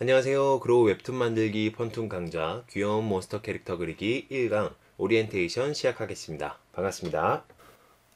안녕하세요. 그로우 웹툰 만들기 펀툰 강좌 귀여운 몬스터 캐릭터 그리기 1강 오리엔테이션 시작하겠습니다. 반갑습니다.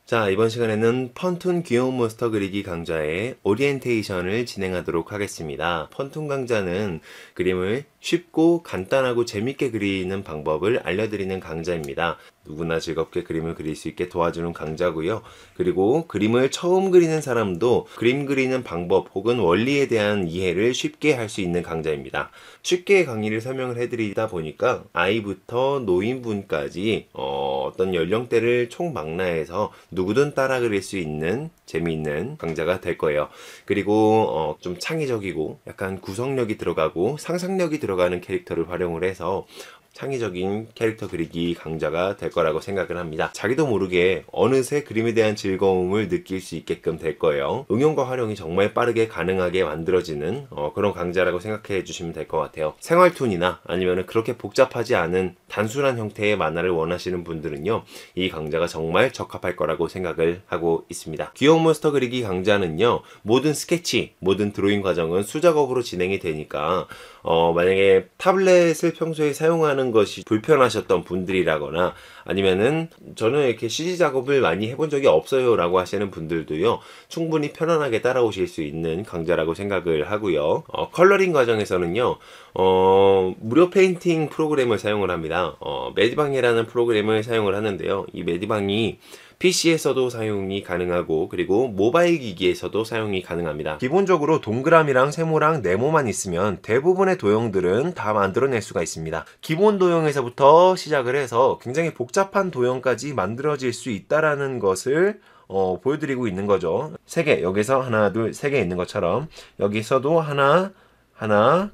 자, 이번 시간에는 펀툰 귀여운 몬스터 그리기 강좌의 오리엔테이션을 진행하도록 하겠습니다. 펀툰 강좌는 그림을 쉽고 간단하고 재밌게 그리는 방법을 알려드리는 강좌입니다. 누구나 즐겁게 그림을 그릴 수 있게 도와주는 강좌고요. 그리고 그림을 처음 그리는 사람도 그림 그리는 방법 혹은 원리에 대한 이해를 쉽게 할 수 있는 강좌입니다. 쉽게 강의를 설명을 해드리다 보니까 아이부터 노인분까지 어, 떤 연령대를 총망라해서 누구든 따라 그릴 수 있는 재미있는 강좌가 될 거예요. 그리고 어, 좀 창의적이고 약간 구성력이 들어가고 상상력이 들어가 는 캐릭터를 활용을 해서 창의적인 캐릭터 그리기 강좌가 될 거라고 생각을 합니다. 자기도 모르게 어느새 그림에 대한 즐거움을 느낄 수 있게끔 될 거예요. 응용과 활용이 정말 빠르게 가능하게 만들어지는 어, 그런 강좌라고 생각해 주시면 될 것 같아요. 생활툰이나 아니면 그렇게 복잡하지 않은 단순한 형태의 만화를 원하시는 분들은요, 이 강좌가 정말 적합할 거라고 생각을 하고 있습니다. 귀여운 몬스터 그리기 강좌는요, 모든 스케치, 모든 드로잉 과정은 수작업으로 진행이 되니까 어, 만약에 타블렛을 평소에 사용하는 것이 불편하셨던 분들이라거나 아니면은 저는 이렇게 CG 작업을 많이 해본 적이 없어요 라고 하시는 분들도요 충분히 편안하게 따라오실 수 있는 강좌라고 생각을 하고요. 어, coloring 과정에서는요 어, 무료 페인팅 프로그램을 사용을 합니다. 어, 메디방이라는 프로그램을 사용을 하는데요 이 메디방이 PC에서도 사용이 가능하고 그리고 모바일 기기에서도 사용이 가능합니다. 기본적으로 동그라미랑 세모랑 네모만 있으면 대부분의 도형들은 다 만들어낼 수가 있습니다. 기본 도형에서부터 시작을 해서 굉장히 복잡한 도형까지 만들어질 수 있다라는 것을 어, 보여드리고 있는 거죠. 세 개, 여기서 하나, 둘, 세 개 있는 것처럼 여기서도 하나, 하나,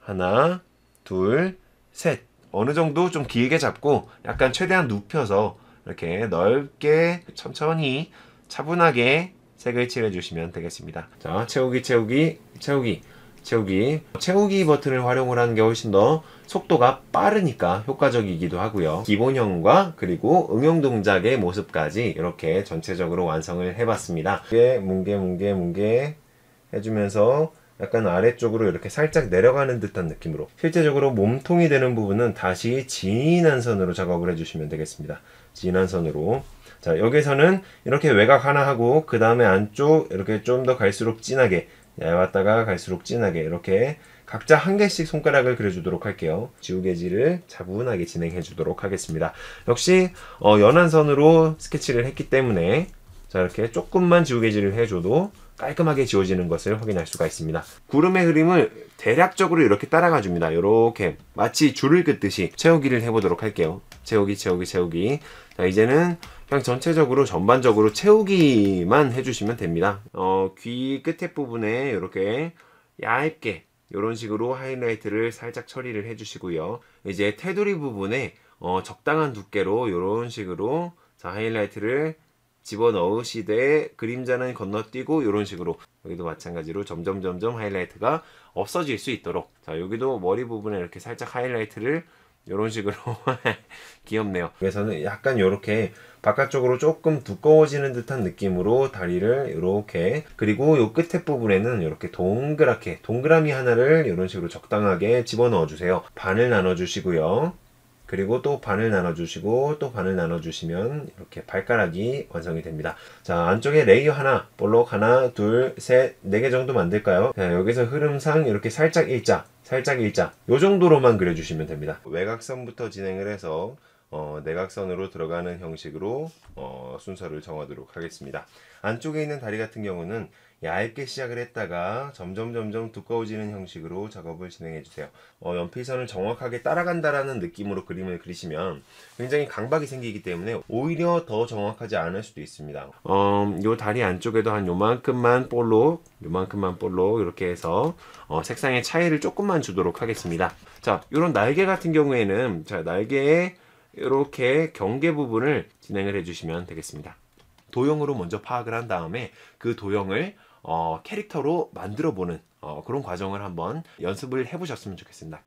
하나, 둘, 셋. 어느 정도 좀 길게 잡고 약간 최대한 눕혀서 이렇게 넓게 천천히 차분하게 색을 칠해주시면 되겠습니다. 자, 채우기, 채우기, 채우기, 채우기. 채우기 버튼을 활용을 하는 게 훨씬 더 속도가 빠르니까 효과적이기도 하고요. 기본형과 그리고 응용 동작의 모습까지 이렇게 전체적으로 완성을 해봤습니다. 뭉게, 뭉게, 뭉게 해주면서 약간 아래쪽으로 이렇게 살짝 내려가는 듯한 느낌으로 실제적으로 몸통이 되는 부분은 다시 진한 선으로 작업을 해주시면 되겠습니다. 진한 선으로 자 여기서는 이렇게 외곽 하나 하고 그 다음에 안쪽 이렇게 좀 더 갈수록 진하게 얇았다가 갈수록 진하게 이렇게 각자 한 개씩 손가락을 그려주도록 할게요. 지우개질을 차분하게 진행해 주도록 하겠습니다. 역시 어, 연한 선으로 스케치를 했기 때문에 자 이렇게 조금만 지우개질을 해줘도 깔끔하게 지워지는 것을 확인할 수가 있습니다. 구름의 흐름을 대략적으로 이렇게 따라가 줍니다. 이렇게 마치 줄을 긋듯이 채우기를 해보도록 할게요. 채우기, 채우기, 채우기. 자, 이제는 그냥 전체적으로 전반적으로 채우기만 해주시면 됩니다. 어, 귀 끝에 부분에 이렇게 얇게 이런 식으로 하이라이트를 살짝 처리를 해주시고요. 이제 테두리 부분에 어, 적당한 두께로 이런 식으로 자, 하이라이트를 집어넣으시되 그림자는 건너뛰고 이런 식으로 여기도 마찬가지로 점점 점점 하이라이트가 없어질 수 있도록 자 여기도 머리 부분에 이렇게 살짝 하이라이트를 이런 식으로 귀엽네요. 그래서는 약간 이렇게 바깥쪽으로 조금 두꺼워지는 듯한 느낌으로 다리를 이렇게 그리고 요 끝에 부분에는 이렇게 동그랗게 동그라미 하나를 이런 식으로 적당하게 집어넣어 주세요. 반을 나눠 주시고요 그리고 또 반을 나눠주시고 또 반을 나눠주시면 이렇게 발가락이 완성이 됩니다. 자 안쪽에 레이어 하나, 볼록 하나, 둘, 셋, 네 개 정도 만들까요? 자, 여기서 흐름상 이렇게 살짝 일자, 살짝 일자 요 정도로만 그려주시면 됩니다. 외곽선부터 진행을 해서 어, 내각선으로 들어가는 형식으로 어, 순서를 정하도록 하겠습니다. 안쪽에 있는 다리 같은 경우는 얇게 시작을 했다가 점점 점점 두꺼워지는 형식으로 작업을 진행해 주세요. 어, 연필선을 정확하게 따라간다라는 느낌으로 그림을 그리시면 굉장히 강박이 생기기 때문에 오히려 더 정확하지 않을 수도 있습니다. 어, 요 다리 안쪽에도 한 요만큼만 볼록, 요만큼만 볼록 이렇게 해서 어, 색상의 차이를 조금만 주도록 하겠습니다. 자, 이런 날개 같은 경우에는 자 날개에 이렇게 경계 부분을 진행을 해주시면 되겠습니다. 도형으로 먼저 파악을 한 다음에 그 도형을 어, 캐릭터로 만들어 보는 어, 그런 과정을 한번 연습을 해보셨으면 좋겠습니다.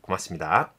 고맙습니다.